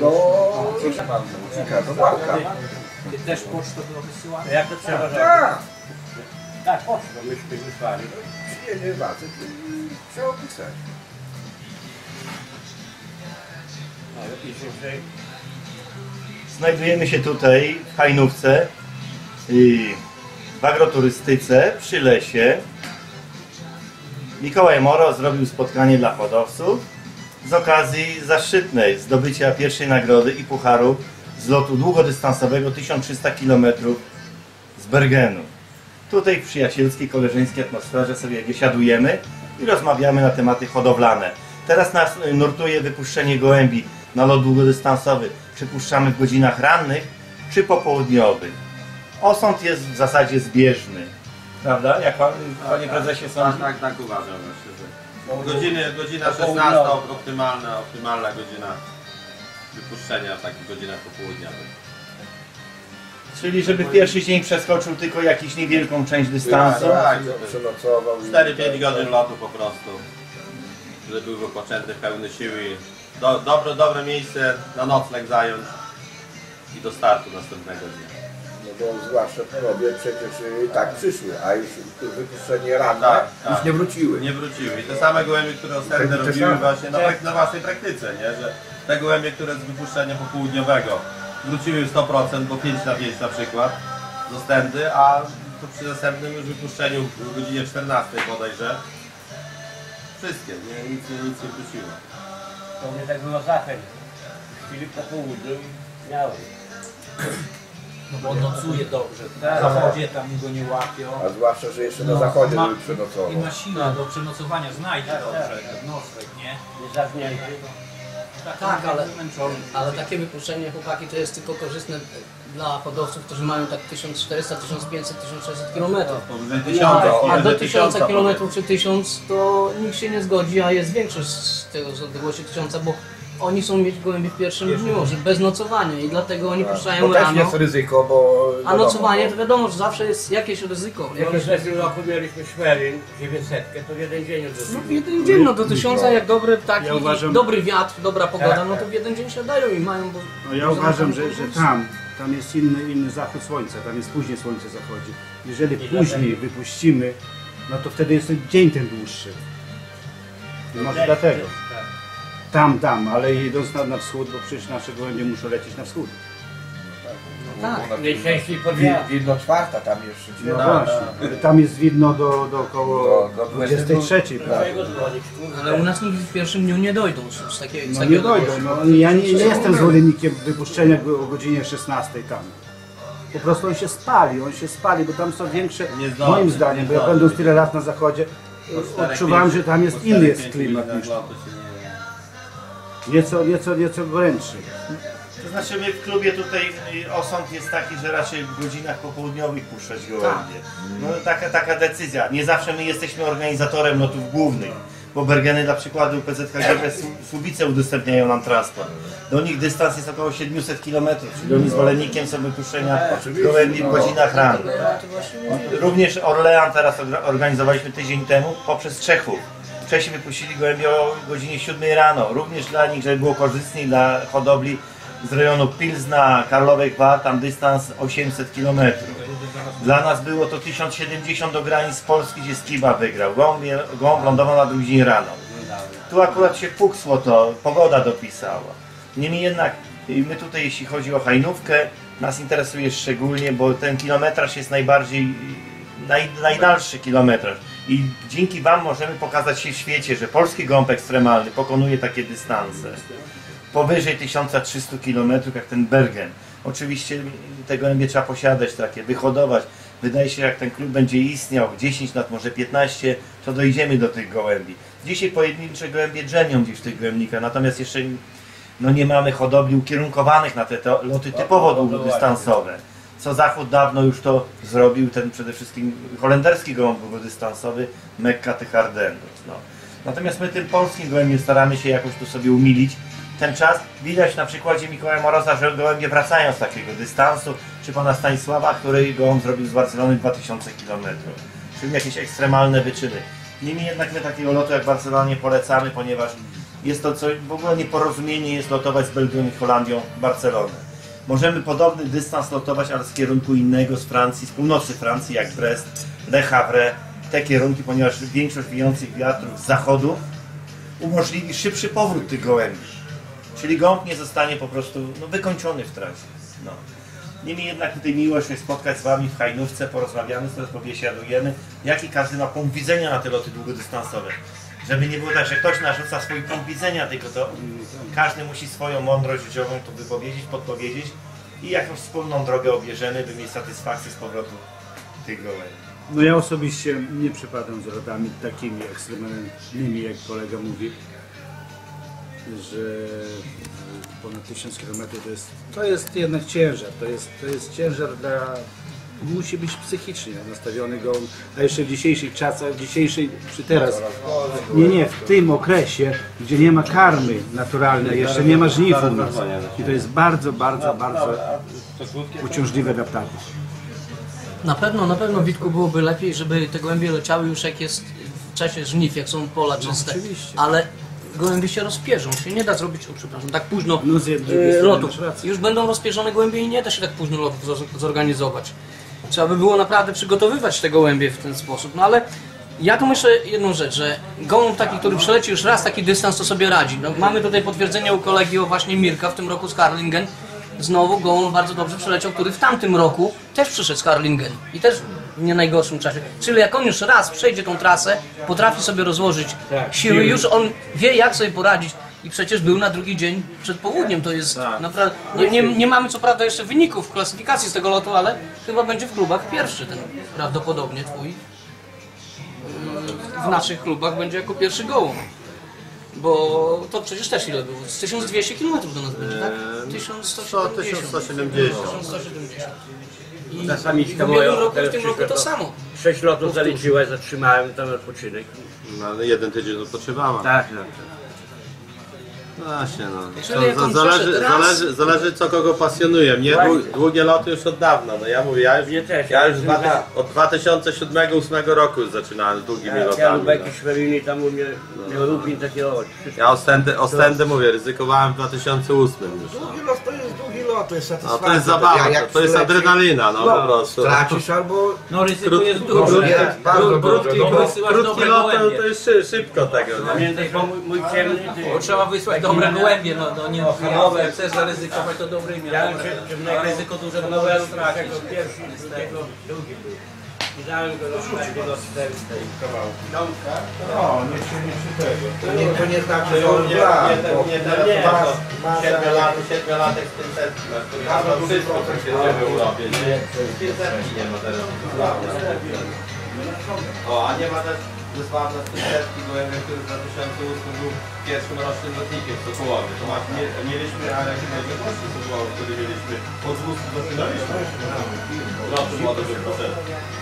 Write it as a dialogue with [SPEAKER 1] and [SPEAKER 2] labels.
[SPEAKER 1] No,
[SPEAKER 2] proszę pan, muzyka, to walka.
[SPEAKER 3] Też pocztą było wysyłane?
[SPEAKER 4] Jak to robić?
[SPEAKER 2] Tak,
[SPEAKER 3] pocztą.
[SPEAKER 4] Myśmy wysłali.
[SPEAKER 2] przyjedzie facet i trzeba
[SPEAKER 4] tutaj
[SPEAKER 1] Znajdujemy się tutaj w Hajnówce, w agroturystyce, przy lesie. Mikołaj Moro zrobił spotkanie dla hodowców z okazji zaszczytnej zdobycia pierwszej nagrody i pucharu z lotu długodystansowego 1300 km z Bergenu. Tutaj w przyjacielskiej, koleżeńskiej atmosferze sobie wysiadujemy i rozmawiamy na tematy hodowlane. Teraz nas y, nurtuje wypuszczenie gołębi na lot długodystansowy. Przypuszczamy w godzinach rannych czy popołudniowych. Osąd jest w zasadzie zbieżny. Prawda? Jak pan, panie prezesie
[SPEAKER 5] Tak,
[SPEAKER 1] sądzi?
[SPEAKER 5] tak, tak uważam właśnie, że godziny, godzina
[SPEAKER 4] Po
[SPEAKER 5] 16
[SPEAKER 4] południowej.
[SPEAKER 5] optymalna, optymalna godzina wypuszczenia w takich godzinach popołudniowych.
[SPEAKER 1] Czyli żeby pierwszy dzień przeskoczył tylko jakąś niewielką część dystansu.
[SPEAKER 5] Tak,
[SPEAKER 2] Przenocował. i-
[SPEAKER 5] 4-5 godzin lotu po prostu, żeby był wypoczęty, pełny siły. Do, dobre, dobre miejsce na nocleg zająć i do startu następnego dnia.
[SPEAKER 2] Bo zwłaszcza w chorobie przecież i tak przyszły, a już wypuszczenie ranne
[SPEAKER 5] Tak, tak.
[SPEAKER 2] już nie wróciły.
[SPEAKER 5] Nie wróciły. I te same gołębie, które
[SPEAKER 2] Te
[SPEAKER 5] robiły
[SPEAKER 2] same.
[SPEAKER 5] właśnie na, prak- na własnej praktyce, nie? że te gołębie, które z wypuszczenia popołudniowego wróciły 100%, bo 5 na 5 na przykład z ostędy, a to przy następnym już wypuszczeniu w godzinie 14 bodajże wszystkie, nie? Nic, nie- nic nie wróciło.
[SPEAKER 4] to mnie tak było zachęć. W chwili po południu miałem.
[SPEAKER 3] No bo nocuje dobrze.
[SPEAKER 4] Tak.
[SPEAKER 3] W zachodzie tam go nie łapią.
[SPEAKER 2] A zwłaszcza, że jeszcze na
[SPEAKER 3] No,
[SPEAKER 2] zachodzie
[SPEAKER 3] ma-
[SPEAKER 2] by
[SPEAKER 3] I
[SPEAKER 2] przenocował.
[SPEAKER 3] ma siłę do przenocowania, znajdzie
[SPEAKER 4] Tak,
[SPEAKER 3] dobrze
[SPEAKER 4] tak.
[SPEAKER 3] ten nocleg, nie?
[SPEAKER 4] Nie zamknięty.
[SPEAKER 6] Tak, ale-. Ale takie wypuszczenie chłopaki to jest tylko korzystne dla hodowców, którzy mają tak 1400, 1500, 1600 km. A,
[SPEAKER 5] 1000,
[SPEAKER 6] a do
[SPEAKER 5] 1000
[SPEAKER 6] 1000 km czy 1000 to nikt się nie zgodzi, a jest większość z tego z odległości 1000, bo oni są mieć gołębi w pierwszym dniu, że bez nocowania i dlatego oni puszczają
[SPEAKER 2] To też
[SPEAKER 6] rano.
[SPEAKER 2] jest ryzyko, bo...
[SPEAKER 6] A nocowanie to wiadomo, że zawsze jest jakieś ryzyko.
[SPEAKER 4] Jak
[SPEAKER 6] Jakieś...
[SPEAKER 4] w zeszłym roku mieliśmy Schwerin 900, to w jeden dzień
[SPEAKER 6] No w
[SPEAKER 4] odrzucili.
[SPEAKER 6] jeden dzień, no do tysiąca jak dobry ptak
[SPEAKER 7] Ja uważam-
[SPEAKER 6] dobry wiatr, dobra pogoda,
[SPEAKER 4] Tak,
[SPEAKER 6] no to
[SPEAKER 4] tak.
[SPEAKER 6] w jeden dzień siadają i mają... Bo,
[SPEAKER 7] No ja
[SPEAKER 6] bo
[SPEAKER 7] uważam, że, że tam, tam jest inny, inny zachód słońca, tam jest później słońce zachodzi. Jeżeli
[SPEAKER 4] I
[SPEAKER 7] później
[SPEAKER 4] dlatego-
[SPEAKER 7] wypuścimy, no to wtedy jest dzień ten dłuższy. I może dlatego.
[SPEAKER 4] Tak.
[SPEAKER 7] Tam, tam, ale idąc na, na wschód, bo przecież nasze gołębie muszą lecieć na wschód.
[SPEAKER 6] Tak.
[SPEAKER 4] Najczęściej pod wiatr.
[SPEAKER 2] Widno czwarta tam jeszcze.
[SPEAKER 7] No właśnie. Tam jest widno do, do około
[SPEAKER 2] Do- do
[SPEAKER 7] 23, prawda?
[SPEAKER 6] Ale u nas nigdy w pierwszym dniu nie dojdą z, z takiej z
[SPEAKER 7] No
[SPEAKER 6] takiego
[SPEAKER 7] nie dojdą.
[SPEAKER 6] odległości.
[SPEAKER 7] No, ja nie, nie jestem zwolennikiem wypuszczenia go o godzinie 16 tam. Po prostu on się spali, on się spali, bo tam są większe,
[SPEAKER 5] Nie zdąży,
[SPEAKER 7] moim zdaniem, bo ja
[SPEAKER 5] zdąży.
[SPEAKER 7] będąc tyle lat na zachodzie, odczuwałem, że tam jest inny jest klimat niż nieco, nieco, nieco gorętszy.
[SPEAKER 1] To znaczy my w klubie tutaj y, osąd jest taki, że raczej w godzinach popołudniowych puszczać gołębie. No taka, taka decyzja. Nie zawsze my jesteśmy organizatorem lotów głównych. Bo Bergeny dla przykładu PZKGP Su- Słubice udostępniają nam transport. Do nich dystans jest około 700 km, czyli oni zwolennikiem są wypuszczenia gołębi w godzinach rannych. Również Orlean teraz orga- organizowaliśmy tydzień temu poprzez Czechów. Czesi wypuścili gołębie o godzinie 7 rano. Również dla nich, żeby było korzystniej dla hodowli z rejonu Pilzna, Karlowej Kwa, tam dystans 800 km. Dla nas było to 1070 do granic Polski, gdzie Skiba wygrał. Gołąb, gołąb lądował na drugi dzień rano. Tu akurat się fuksło to, pogoda dopisała. Niemniej jednak my tutaj jeśli chodzi o hajnówkę, nas interesuje szczególnie, bo ten kilometraż jest najbardziej, naj, najdalszy kilometraż. I dzięki Wam możemy pokazać się w świecie, że polski gołąb ekstremalny pokonuje takie dystanse. Powyżej 1300 km jak ten Bergen. Oczywiście y, te gołębie trzeba posiadać takie, wyhodować. Wydaje się, jak ten klub będzie istniał 10 lat, może 15, to dojdziemy do tych gołębi. Dzisiaj pojedyncze gołębie drzemią gdzieś w tych gołębnikach, natomiast jeszcze no nie mamy hodowli ukierunkowanych na te to, loty typowo długodystansowe. Co Zachód dawno już to zrobił, ten przede wszystkim holenderski gołąb długodystansowy, Mekka tych. No. Natomiast my tym polskim gołębiem staramy się jakoś tu sobie umilić ten czas. Widać na przykładzie Mikołaja Moroza, że gołębie wracają z takiego dystansu, czy pana Stanisława, który gołąb zrobił z Barcelony 2000 km. Czyli jakieś ekstremalne wyczyny. Niemniej jednak my takiego lotu jak Barcelona nie polecamy, ponieważ jest to coś, w ogóle nieporozumienie jest lotować z Belgią i Holandią Barcelonę. Możemy podobny dystans lotować, ale z kierunku innego, z Francji, z północy Francji, jak Brest, Le Havre, te kierunki, ponieważ większość wijących wiatrów z zachodu umożliwi szybszy powrót tych gołębi. Czyli gąb nie zostanie po prostu no, wykończony w trasie. No. Niemniej jednak tutaj miło się spotkać z Wami w Hajnówce, porozmawiamy, teraz pobiesiadujemy, jaki każdy ma punkt widzenia na te loty długodystansowe. Żeby nie było tak, że ktoś narzuca swój punkt widzenia, tylko to każdy musi swoją mądrość życiową tu wypowiedzieć, podpowiedzieć i jakąś wspólną drogę obierzemy, by mieć satysfakcję z powrotu tych gołębi.
[SPEAKER 7] No ja osobiście nie przepadam z lotami takimi ekstremalnymi, jak kolega mówi, że ponad 1000 km to jest, to jest jednak ciężar, to jest, to jest ciężar dla... Musi być psychicznie nastawiony go, a jeszcze w dzisiejszych czasach, w dzisiejszej, czy teraz, nie, nie, w tym okresie, gdzie nie ma karmy naturalnej, jeszcze nie ma żniw u nas. I to jest bardzo, bardzo, bardzo uciążliwe dla ptaków.
[SPEAKER 6] Na pewno, na pewno Witku byłoby lepiej, żeby te gołębie leciały już jak jest w czasie żniw, jak są pola czyste.
[SPEAKER 7] oczywiście.
[SPEAKER 6] Ale gołębie się rozpierzą, się nie da zrobić, o przepraszam, tak późno
[SPEAKER 7] No
[SPEAKER 6] e,
[SPEAKER 7] strony
[SPEAKER 6] lotów. Już będą rozpierzone gołębie i nie da się tak późno lotów zor- zorganizować. Trzeba by było naprawdę przygotowywać te gołębie w ten sposób. No ale ja tu myślę jedną rzecz, że gołąb taki, który przeleci już raz taki dystans, to sobie radzi. No, mamy tutaj potwierdzenie u kolegi o właśnie Mirka w tym roku z Karlingen. Znowu gołąb bardzo dobrze przeleciał, który w tamtym roku też przyszedł z Karlingen i też w nie najgorszym czasie. Czyli jak on już raz przejdzie tą trasę, potrafi sobie rozłożyć siły, już on wie jak sobie poradzić i przecież był na drugi dzień przed południem, to jest naprawdę... Nie, nie, nie mamy co prawda jeszcze wyników klasyfikacji z tego lotu, ale chyba będzie w klubach pierwszy ten prawdopodobnie twój. W naszych klubach będzie jako pierwszy gołąb. Bo to przecież też ile było? Z 1200 km do nas będzie, tak? 1170.
[SPEAKER 5] 1170.
[SPEAKER 6] 1170. I
[SPEAKER 4] Ta
[SPEAKER 6] w
[SPEAKER 4] samiczka
[SPEAKER 6] ubiegłym
[SPEAKER 4] moja
[SPEAKER 6] roku, w tym roku to samo.
[SPEAKER 4] Sześć lotów zaliczyła, zatrzymałem tam odpoczynek.
[SPEAKER 5] No ale jeden tydzień odpoczywała.
[SPEAKER 4] Tak, tak.
[SPEAKER 5] No właśnie no. To, za, zależy,
[SPEAKER 6] raz-
[SPEAKER 5] zależy, zależy co kogo pasjonuje. Mnie
[SPEAKER 4] Właśnie.
[SPEAKER 5] długie loty już od dawna. No ja mówię, ja już,
[SPEAKER 4] Mnie też,
[SPEAKER 5] ja
[SPEAKER 4] ja
[SPEAKER 5] już dwa, od 2007-2008 roku już zaczynałem z długimi
[SPEAKER 4] Ja, ja
[SPEAKER 5] lotami.
[SPEAKER 4] lubeki
[SPEAKER 5] No.
[SPEAKER 4] Szwelini tam u mnie, miał Lubin takie o, wszystko.
[SPEAKER 5] Ja Ostendę, Ostendę mówię, ryzykowałem w 2008 już. No.
[SPEAKER 2] Długi lot to jest to jest
[SPEAKER 5] No
[SPEAKER 2] satysfakcja.
[SPEAKER 5] to jest zabawa,
[SPEAKER 2] Jak- jak
[SPEAKER 5] to jest adrenalina, no po prostu.
[SPEAKER 2] Tracisz albo
[SPEAKER 3] No ryzyko jest duże.
[SPEAKER 2] Krótki- jest bardzo no
[SPEAKER 5] Krótki
[SPEAKER 3] dobre
[SPEAKER 5] lot to, jest szy, szybko tego. No.
[SPEAKER 4] Pamiętaj, bo mój,
[SPEAKER 3] trzeba wysłać dobre gołębie, no, no nie jak chcesz zaryzykować to dobrymi,
[SPEAKER 4] Ja
[SPEAKER 3] ryzyko duże, no
[SPEAKER 4] no
[SPEAKER 3] możesz stracić.
[SPEAKER 4] jako pierwszy, drugiego, drugi był. I dałem go do takiego cztery tej kawałki. Domka.
[SPEAKER 2] No, nie przy, nie przy tego. To nie, to nie znaczy, że
[SPEAKER 5] Nie,
[SPEAKER 2] on
[SPEAKER 5] nie, nie,
[SPEAKER 2] bo
[SPEAKER 5] nie,
[SPEAKER 2] masz-
[SPEAKER 5] nie,
[SPEAKER 2] masz- masz-
[SPEAKER 5] Siedmiolatek, siedmiolatek z tym setki masz, który ma wszystko, co się dzieje w Europie, nie? Setki nie ma teraz. O, a nie ma też wysłałem na tym setki gołębia, który w 2008 był pierwszym rocznym lotnikiem w Sokołowie. To masz, nie, mieliśmy, ale jak nie gości Sokołowy, który mieliśmy od 200 do 300. Lotu młody potrzebny.